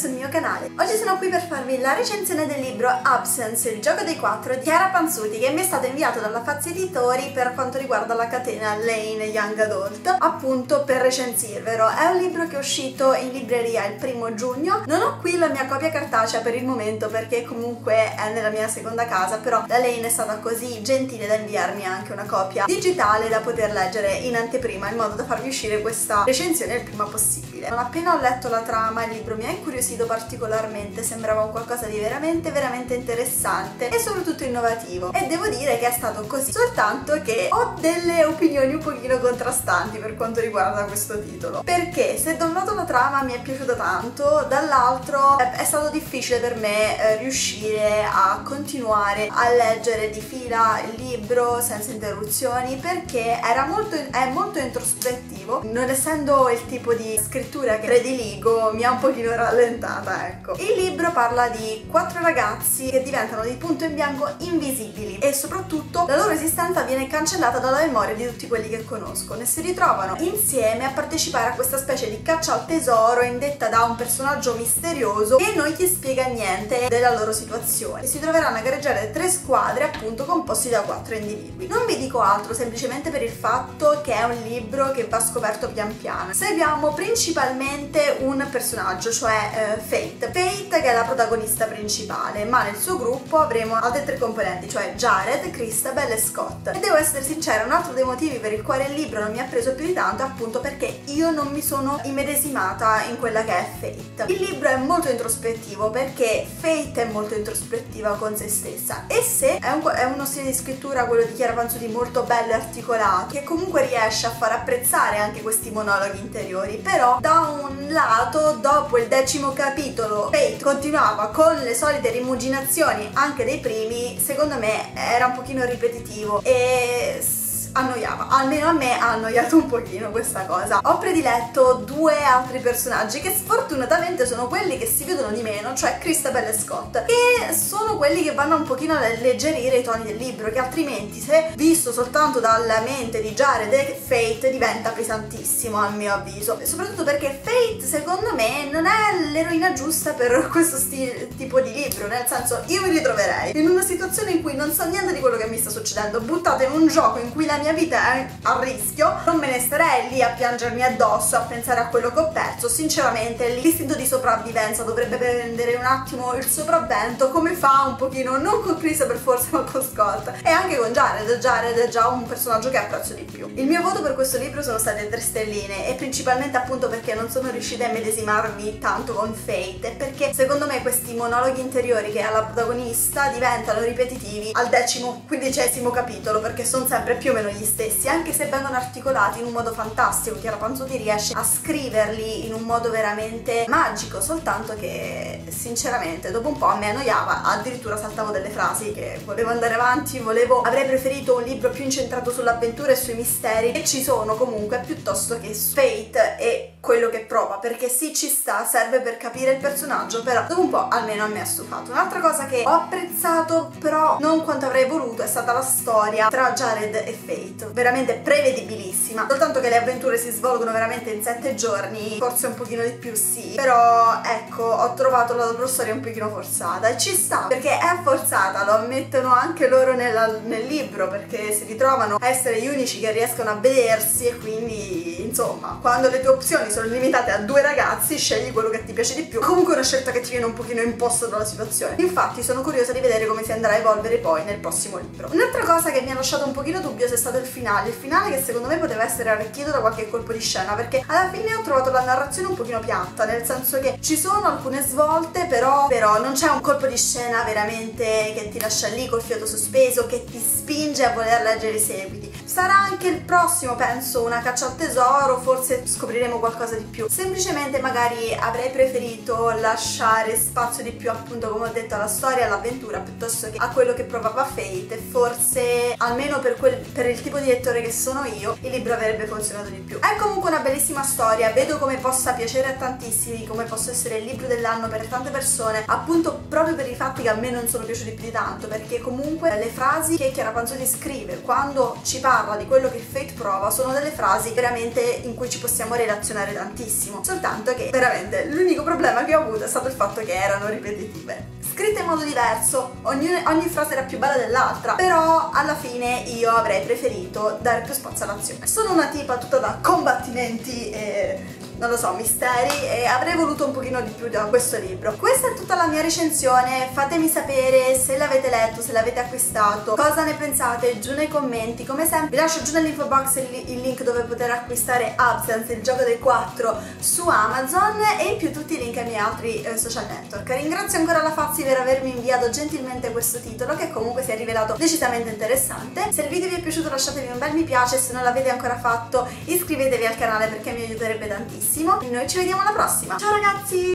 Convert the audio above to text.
sul mio canale. Oggi sono qui per farvi la recensione del libro Absence, il gioco dei quattro di Chiara Panzuti che mi è stato inviato dalla Fazzi Editori per quanto riguarda la catena Lane Young Adult, appunto per recensirvelo. È un libro che è uscito in libreria il primo giugno. Non ho qui la mia copia cartacea per il momento perché comunque è nella mia seconda casa, però la Lane è stata così gentile da inviarmi anche una copia digitale da poter leggere in anteprima in modo da farvi uscire questa recensione il prima possibile. Non appena ho letto la trama il libro mi ha incuriosito particolarmente, sembrava un qualcosa di veramente veramente interessante e soprattutto innovativo. E devo dire che è stato così, soltanto che ho delle opinioni un pochino contrastanti per quanto riguarda questo titolo. Perché se da un lato la trama mi è piaciuta tanto dall'altro è stato difficile per me eh, riuscire a continuare a leggere di fila il libro senza interruzioni perché era molto, è molto introspettivo. Non essendo il tipo di scrittura che prediligo mi ha un pochino rallentata ecco. Il libro parla di quattro ragazzi che diventano di punto in bianco invisibili e soprattutto la loro esistenza viene cancellata dalla memoria di tutti quelli che conoscono e si ritrovano insieme a partecipare a questa specie di caccia al tesoro indetta da un personaggio misterioso che non ti spiega niente della loro situazione. E si troveranno a gareggiare tre squadre appunto composti da quattro individui. Non vi dico altro semplicemente per il fatto che è un libro che va scoperto pian piano. Seguiamo principalmente un personaggio cioè eh, Fate Fate che è la protagonista principale ma nel suo gruppo avremo altre tre componenti cioè Jared, Christabel e Scott. E devo essere sincera un altro dei motivi per il quale il libro non mi ha preso più di tanto è appunto perché io non mi sono immedesimata in quella che è Fate. Il libro è molto introspettivo perché Fate è molto introspettiva con se stessa. E se è, un, è uno stile di scrittura quello di Chiara Panzuti molto bello e articolato che comunque riesce a far apprezzare anche questi monologhi interiori però da un lato dopo il decimo capitolo Fate continuava con le solite rimuginazioni anche dei primi secondo me era un pochino ripetitivo. E annoiava, almeno a me ha annoiato un pochino questa cosa. Ho prediletto due altri personaggi che sfortunatamente sono quelli che si vedono di meno, cioè Christabel e Scott, che sono quelli che vanno un pochino a alleggerire i toni del libro, che altrimenti se visto soltanto dalla mente di Jared e Fate diventa pesantissimo a mio avviso, soprattutto perché Fate secondo me non è l'eroina giusta per questo tipo di libro, nel senso io mi ritroverei in una situazione in cui non so niente di quello che mi sta succedendo, buttata in un gioco in cui la mia vita è a rischio, non me ne starei lì a piangermi addosso, a pensare a quello che ho perso. Sinceramente l'istinto di sopravvivenza dovrebbe prendere un attimo il sopravvento, come fa un pochino, non con Chris per forza, ma con Scott. E anche con Jared, Jared è già un personaggio che apprezzo di più. Il mio voto per questo libro sono state tre stelline e principalmente appunto perché non sono riuscita a medesimarmi tanto con Fate e perché secondo me questi monologhi interiori che ha la protagonista diventano ripetitivi al decimo, quindicesimo capitolo perché sono sempre più o meno gli stessi, anche se vengono articolati in un modo fantastico. Chiara Panzotti riesce a scriverli in un modo veramente magico, soltanto che sinceramente dopo un po' mi annoiava, addirittura saltavo delle frasi che volevo andare avanti, volevo, avrei preferito un libro più incentrato sull'avventura e sui misteri, che ci sono comunque, piuttosto che Fate e quello che prova, perché sì ci sta, serve per capire il personaggio, però dopo un po' almeno a me ha stufato. Un'altra cosa che ho apprezzato, però non quanto avrei voluto, è stata la storia tra Jared e Fate, veramente prevedibilissima, soltanto che le avventure si svolgono veramente in sette giorni, forse un pochino di più sì, però ecco, ho trovato la loro storia un pochino forzata e ci sta, perché è forzata, lo ammettono anche loro nella, nel libro, perché si ritrovano a essere gli unici che riescono a vedersi e quindi, insomma, quando le tue opzioni sono limitate a due ragazzi, scegli quello che ti piace di più. Comunque è una scelta che ti viene un pochino imposta dalla situazione. Infatti sono curiosa di vedere come si andrà a evolvere poi nel prossimo libro. Un'altra cosa che mi ha lasciato un pochino dubbioso è stato il finale. Il finale che secondo me poteva essere arricchito da qualche colpo di scena, perché alla fine ho trovato la narrazione un pochino piatta, nel senso che ci sono alcune svolte, però, però non c'è un colpo di scena veramente che ti lascia lì col fiato sospeso, che ti spinge a voler leggere i seguiti. Sarà anche il prossimo, penso, una caccia al tesoro, forse scopriremo qualcosa di più semplicemente magari avrei preferito lasciare spazio di più appunto come ho detto alla storia all'avventura piuttosto che a quello che provava Fate forse almeno per, quel, per il tipo di lettore che sono io, il libro avrebbe funzionato di più. È comunque una bellissima storia, vedo come possa piacere a tantissimi, come possa essere il libro dell'anno per tante persone, appunto proprio per i fatti che a me non sono piaciuti più di tanto, perché comunque le frasi che Chiara Panzoni scrive quando ci parla di quello che Fate prova sono delle frasi veramente in cui ci possiamo relazionare tantissimo, soltanto che veramente l'unico problema che ho avuto è stato il fatto che erano ripetitive scritte in modo diverso, ogni, ogni frase era più bella dell'altra, però alla fine io avrei preferito dare più spazio all'azione. Sono una tipa tutta da combattimenti e non lo so, misteri e avrei voluto un pochino di più da questo libro. Questa è tutta la mia recensione, fatemi sapere se l'avete letto, se l'avete acquistato, cosa ne pensate giù nei commenti, come sempre vi lascio giù nell'info box il, il, link dove poter acquistare Absence, il gioco dei 4 su Amazon e in più tutti i link ai miei altri eh, social network. Ringrazio ancora la Fazzi per avermi inviato gentilmente questo titolo che comunque si è rivelato decisamente interessante. Se il video vi è piaciuto lasciatevi un bel mi piace, se non l'avete ancora fatto iscrivetevi al canale perché mi aiuterebbe tantissimo. Noi ci vediamo alla prossima. Ciao ragazzi!